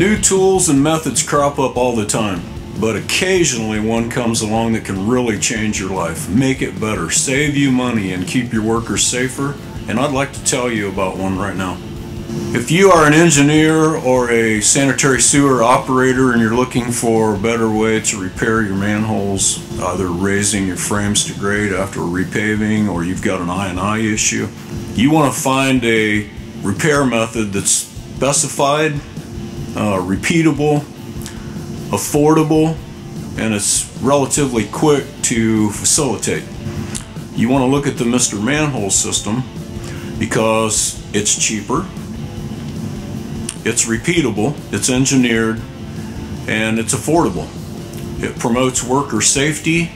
New tools and methods crop up all the time, but occasionally one comes along that can really change your life, make it better, save you money, and keep your workers safer. And I'd like to tell you about one right now. If you are an engineer or a sanitary sewer operator and you're looking for a better way to repair your manholes, either raising your frames to grade after repaving or you've got an I&I issue, you want to find a repair method that's specified uh, repeatable, affordable, and it's relatively quick to facilitate. You want to look at the Mr. Manhole system because it's cheaper, it's repeatable, it's engineered, and it's affordable. It promotes worker safety,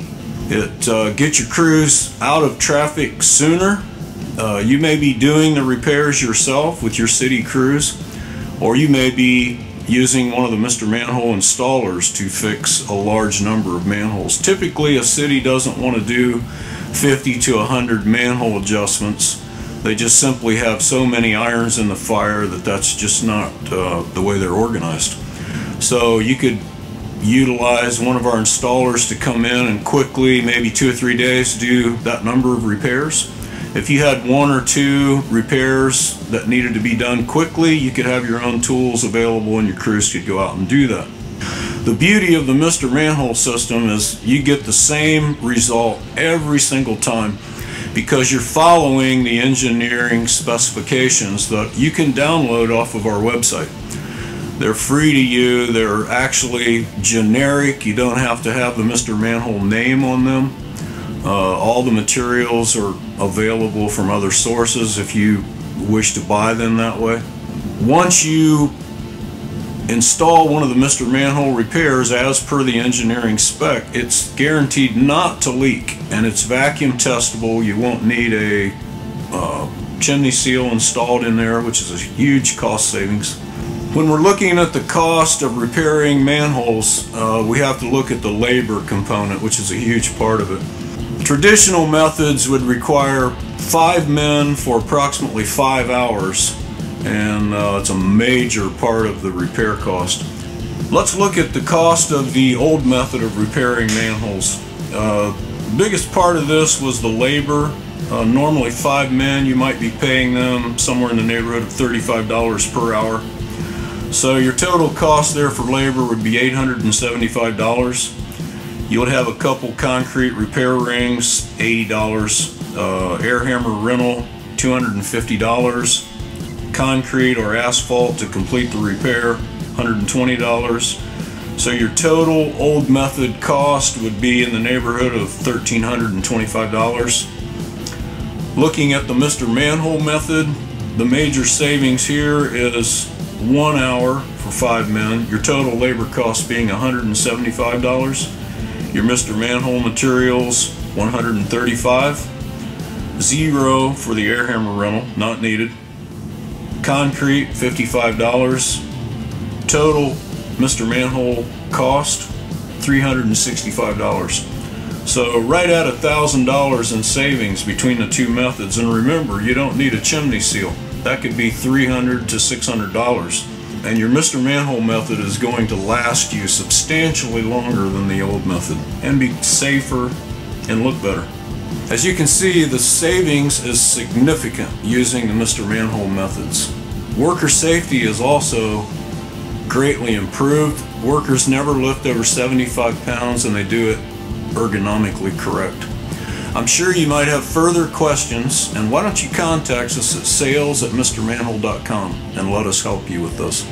it uh, gets your crews out of traffic sooner. Uh, you may be doing the repairs yourself with your city crews or you may be using one of the Mr. Manhole installers to fix a large number of manholes. Typically, a city doesn't want to do 50 to 100 manhole adjustments. They just simply have so many irons in the fire that that's just not uh, the way they're organized. So you could utilize one of our installers to come in and quickly, maybe two or three days, do that number of repairs. If you had one or two repairs that needed to be done quickly, you could have your own tools available and your crews could go out and do that. The beauty of the Mr. Manhole system is you get the same result every single time because you're following the engineering specifications that you can download off of our website. They're free to you, they're actually generic, you don't have to have the Mr. Manhole name on them. Uh, all the materials are available from other sources if you wish to buy them that way. Once you install one of the Mr. Manhole repairs as per the engineering spec, it's guaranteed not to leak and it's vacuum testable. You won't need a uh, chimney seal installed in there, which is a huge cost savings. When we're looking at the cost of repairing manholes, uh, we have to look at the labor component, which is a huge part of it. Traditional methods would require five men for approximately five hours and uh, it's a major part of the repair cost. Let's look at the cost of the old method of repairing manholes. Uh, biggest part of this was the labor. Uh, normally five men, you might be paying them somewhere in the neighborhood of $35 per hour. So your total cost there for labor would be $875. You would have a couple concrete repair rings, $80. Uh, air hammer rental, $250. Concrete or asphalt to complete the repair, $120. So your total old method cost would be in the neighborhood of $1,325. Looking at the Mr. Manhole method, the major savings here is one hour for five men, your total labor cost being $175. Your Mr. Manhole materials, 135. Zero for the air hammer rental, not needed. Concrete, $55. Total Mr. Manhole cost, $365. So right at $1,000 in savings between the two methods. And remember, you don't need a chimney seal. That could be 300 to $600 and your Mr. Manhole method is going to last you substantially longer than the old method and be safer and look better. As you can see, the savings is significant using the Mr. Manhole methods. Worker safety is also greatly improved. Workers never lift over 75 pounds and they do it ergonomically correct. I'm sure you might have further questions, and why don't you contact us at sales at and let us help you with those.